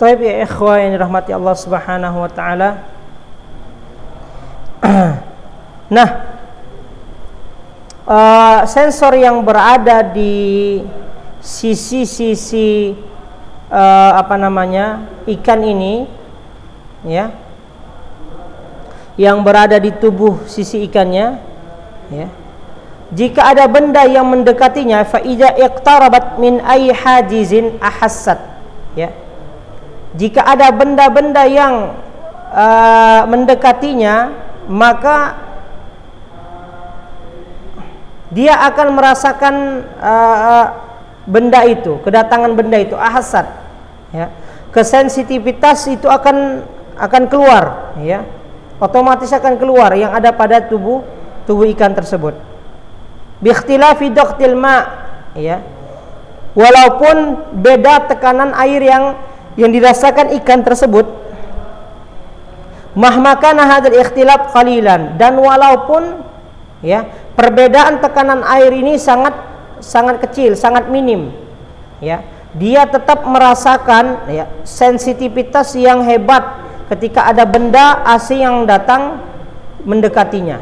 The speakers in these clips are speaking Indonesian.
Taib ya ikhwah yang dirahmati Allah Subhanahu wa taala. nah, uh, sensor yang berada di sisi-sisi uh, apa namanya ikan ini, ya, yang berada di tubuh sisi ikannya, ya. Jika ada benda yang mendekatinya, fa iqtarabat min ay hajizin ahassat, ya. Jika ada benda-benda yang uh, mendekatinya, maka dia akan merasakan uh, benda itu, kedatangan benda itu ahasat. Ya. Kesensitivitas itu akan akan keluar, ya. Otomatis akan keluar yang ada pada tubuh tubuh ikan tersebut. Bikhtilafi daqtil ma, ya. Walaupun beda tekanan air yang yang dirasakan ikan tersebut mahmakana hadal ikhtilaf qalilan dan walaupun ya perbedaan tekanan air ini sangat sangat kecil, sangat minim. Ya, dia tetap merasakan ya sensitivitas yang hebat ketika ada benda asing yang datang mendekatinya.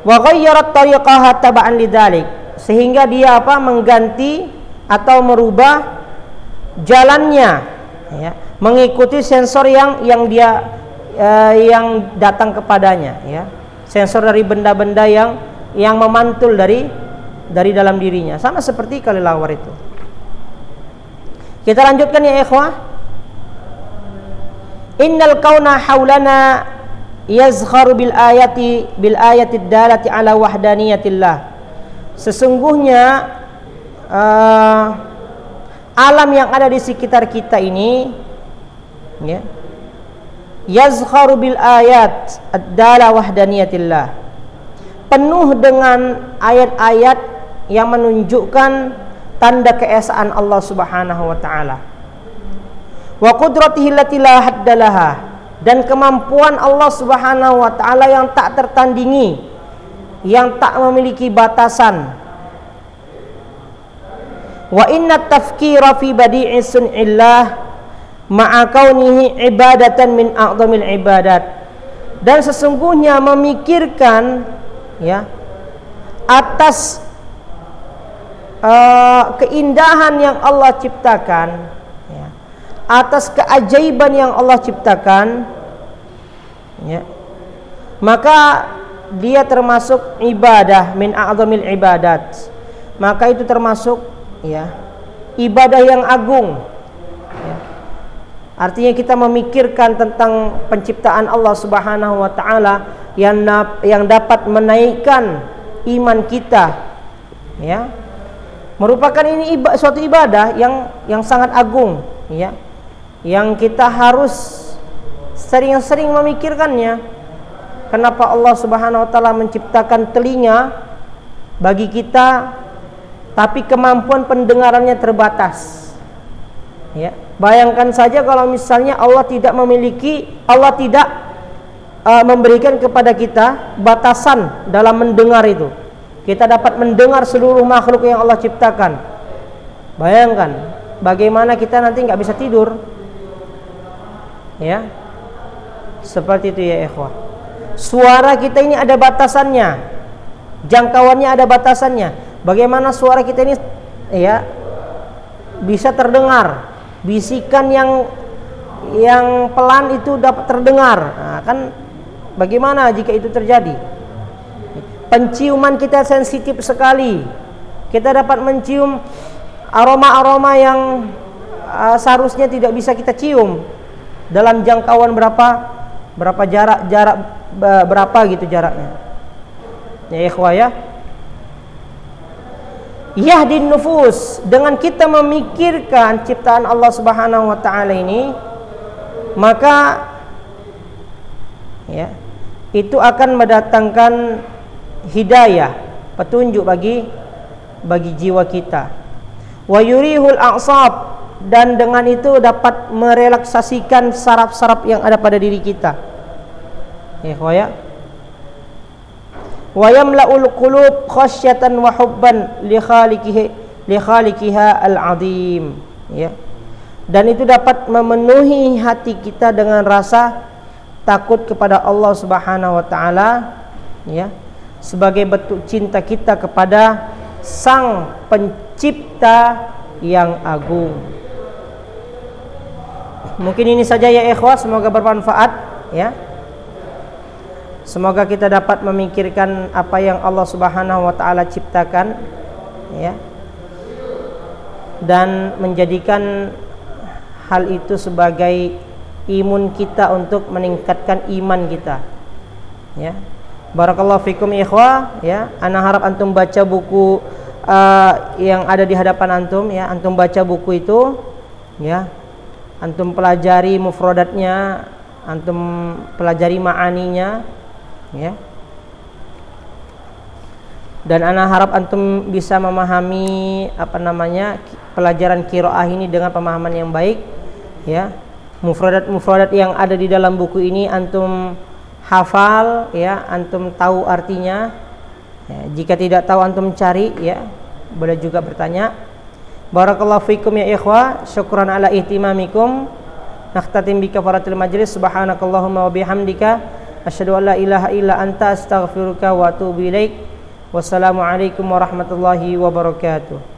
Wa ghayyarat tariqaha taba'an lidzalik sehingga dia apa mengganti atau merubah jalannya ya, mengikuti sensor yang yang dia uh, yang datang kepadanya ya. Sensor dari benda-benda yang yang memantul dari dari dalam dirinya. Sama seperti kelelawar itu. Kita lanjutkan ya ikhwah. Innal kauna haulana yazkharu bil ayati bil ayati dalati ala wahdaniyatillah sesungguhnya uh, alam yang ada di sekitar kita ini ya yazkharu bil ayat ad-dala wahdaniyatillah. Penuh dengan ayat-ayat yang menunjukkan tanda keesaan Allah Subhanahu wa taala. Wa qudratihi allati la haddalaha dan kemampuan Allah Subhanahu wa taala yang tak tertandingi yang tak memiliki batasan wa inna tafkira fi badi'i sun'illah ma'a kaunihi ibadatan min a'zamil ibadat. Dan sesungguhnya memikirkan ya atas uh, keindahan yang Allah ciptakan ya, atas keajaiban yang Allah ciptakan ya maka dia termasuk ibadah min a'zamil ibadat. Maka itu termasuk ya ibadah yang agung Artinya kita memikirkan tentang penciptaan Allah Subhanahu wa taala yang yang dapat menaikkan iman kita. Ya. Merupakan ini iba, suatu ibadah yang yang sangat agung, ya. Yang kita harus sering-sering memikirkannya. Kenapa Allah Subhanahu wa taala menciptakan telinga bagi kita tapi kemampuan pendengarannya terbatas. Ya Bayangkan saja kalau misalnya Allah tidak memiliki Allah tidak uh, memberikan kepada kita batasan dalam mendengar itu. Kita dapat mendengar seluruh makhluk yang Allah ciptakan. Bayangkan bagaimana kita nanti nggak bisa tidur. Ya. Seperti itu ya ikhwah. Suara kita ini ada batasannya. Jangkauannya ada batasannya. Bagaimana suara kita ini ya bisa terdengar bisikan yang yang pelan itu dapat terdengar. Nah, kan bagaimana jika itu terjadi? Penciuman kita sensitif sekali. Kita dapat mencium aroma-aroma yang uh, seharusnya tidak bisa kita cium dalam jangkauan berapa berapa jarak jarak berapa gitu jaraknya. Ya ikhwah ya yahdin nufus. Dengan kita memikirkan ciptaan Allah Subhanahu wa taala ini maka ya itu akan mendatangkan hidayah petunjuk bagi bagi jiwa kita. Wa yurihul a'sab. Dan dengan itu dapat merelaksasikan saraf-saraf yang ada pada diri kita. Ya ya wa yamla'ul qulub khasyatan wa hubban li khaliqihi li khaliqiha al-azim ya dan itu dapat memenuhi hati kita dengan rasa takut kepada Allah Subhanahu wa taala ya sebagai bentuk cinta kita kepada sang pencipta yang agung. Mungkin ini saja ya ikhwah, semoga bermanfaat ya. Semoga kita dapat memikirkan apa yang Allah Subhanahu wa taala ciptakan ya. Dan menjadikan hal itu sebagai imun kita untuk meningkatkan iman kita. Ya. Barakallahu fikum ikhwah ya. Ana harap antum baca buku uh, yang ada di hadapan antum ya. Antum baca buku itu ya. Antum pelajari mufradatnya, antum pelajari ma'aninya ya. Dan ana harap antum bisa memahami apa namanya pelajaran kiroah ini dengan pemahaman yang baik ya. Mufradat-mufradat yang ada di dalam buku ini antum hafal ya antum tahu artinya ya, jika tidak tahu antum cari ya boleh juga bertanya. Barakallahu fikum ya ikhwah syukran ala ihtimamikum. Nakhtatim bi kafaratil majlis. Subhanakallahumma wa bihamdika asyhadu an la ilaha illa anta astaghfiruka wa atubu ilaik. Wassalamu alaikum warahmatullahi wabarakatuh